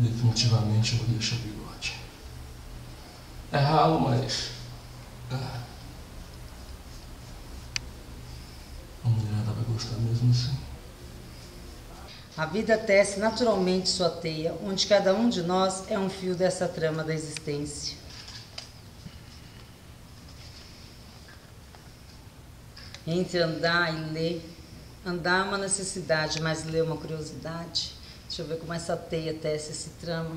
Definitivamente eu vou deixar o bigode. É ralo, mas. ah, A mulherada vai gostar mesmo assim. A vida tece naturalmente sua teia, onde cada um de nós é um fio dessa trama da existência. Entre andar e ler, andar é uma necessidade, mas ler é uma curiosidade. Deixa eu ver como essa teia tece esse trama.